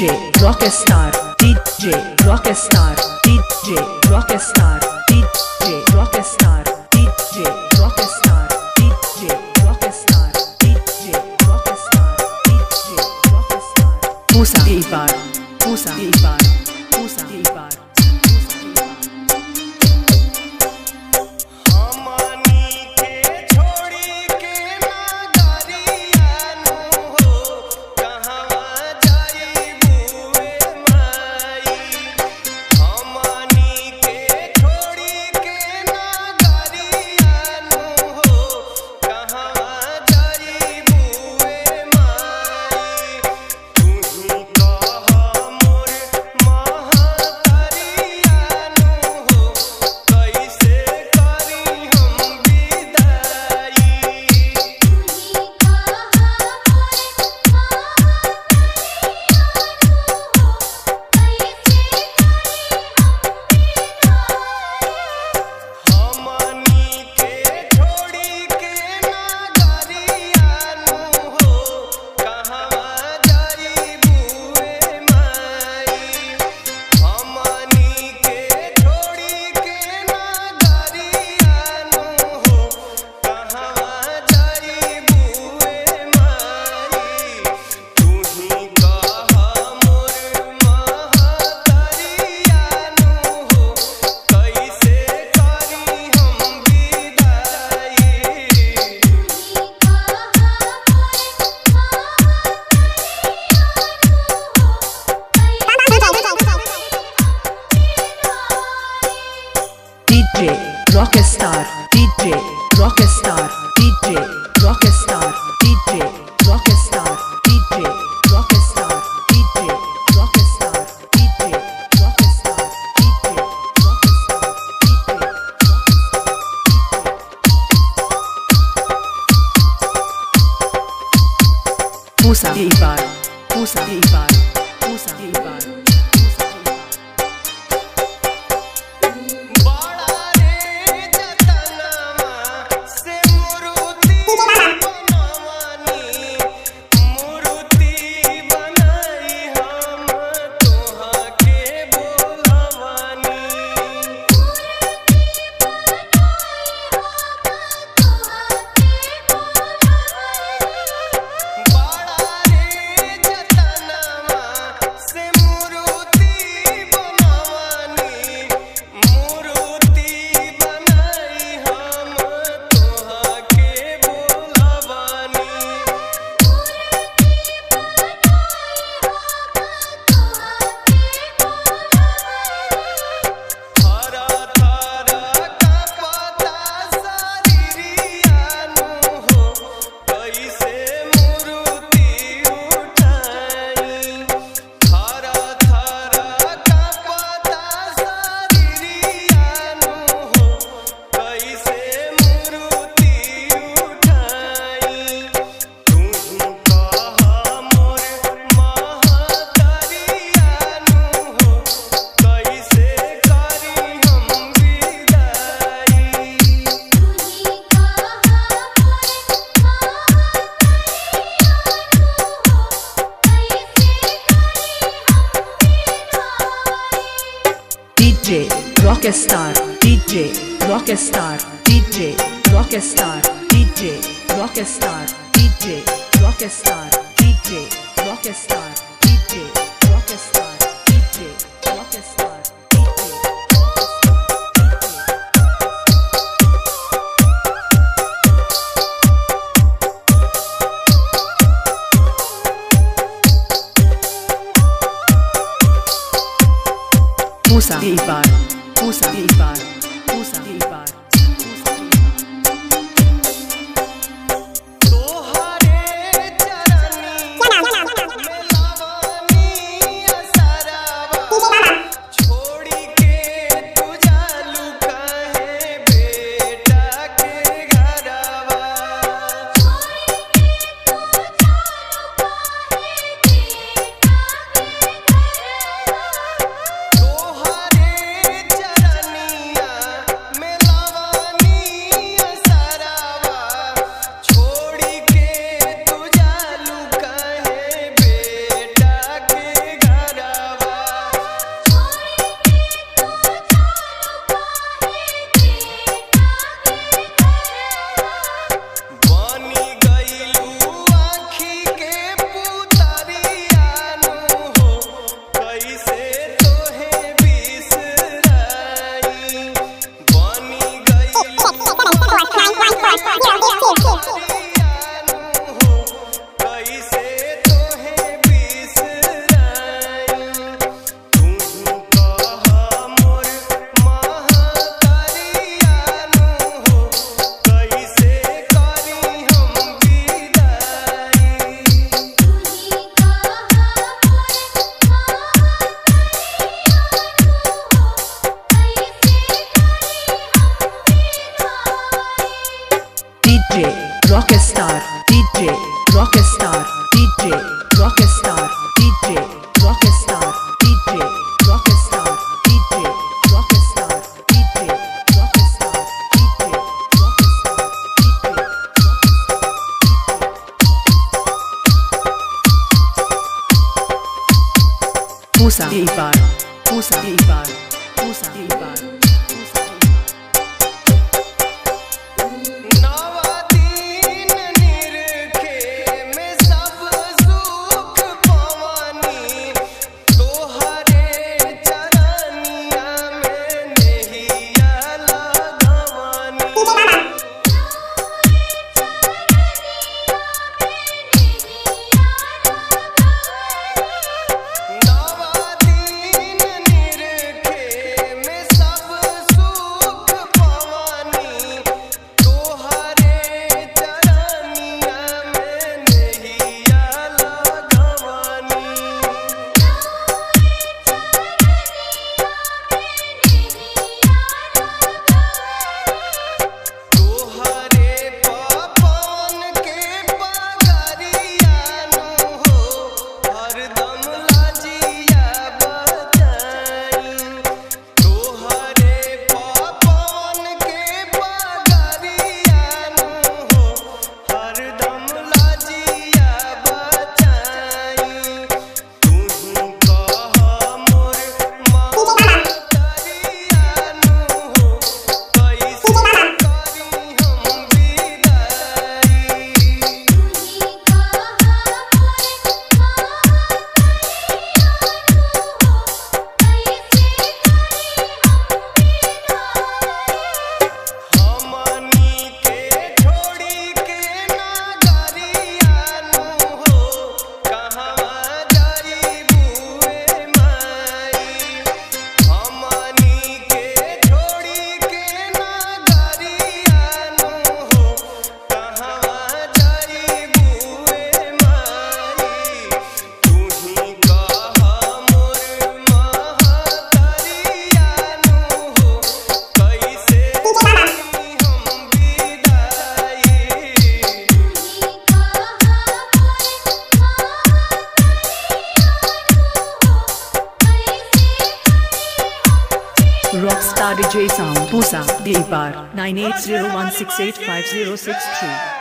DJ Rockstar DJ Rockstar DJ Rockstar DJ Rockstar DJ Rockstar DJ Rockstar DJ Rockstar DJ Rockstar DJ rockstar. Musa Dilbar Musa Dilbar DJ Rockstar DJ Rockstar DJ Rockstar DJ Rockstar DJ Rockstar DJ Rockstar. Musa, Ibar, Musa, Ibar, Musa, Ibar. Usa Ivan. Usa Ivan. Rockstar DJ Sound, Pusa, D-Bar, 98016850663.